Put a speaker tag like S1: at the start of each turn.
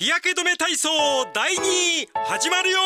S1: 日焼け止め体操第2始まるよ